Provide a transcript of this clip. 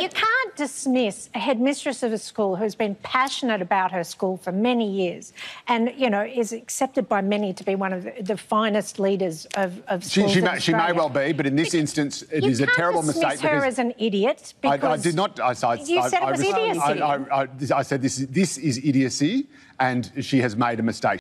You can't dismiss a headmistress of a school who's been passionate about her school for many years and, you know, is accepted by many to be one of the, the finest leaders of, of schools she, she, may, she may well be, but in this instance, it is a terrible mistake. a can't terrible dismiss mistake. her as an idiot I, because I did not. I, I, you I, said it was idiocy. I, said this, this is idiocy, and she has made a mistake.